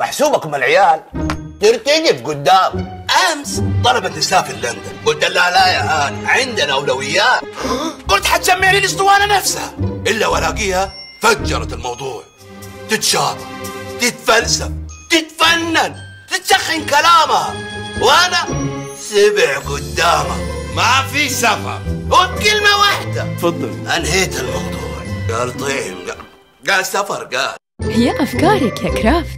محسوبكم العيال. ترتجف قدام. أمس طلبت نسافر لندن قلت لها لا يا هان عندنا أولويات. قلت حتسمعني لي الأسطوانة نفسها. إلا والاقيها فجرت الموضوع. تتشاطر تتفلسف تتفنن تتسخن كلامها. وأنا سبع قدامها. ما في سفر. وبكلمة واحدة. تفضل. أنهيت الموضوع. قال طيب قال سفر قال. هي أفكارك يا كرافت.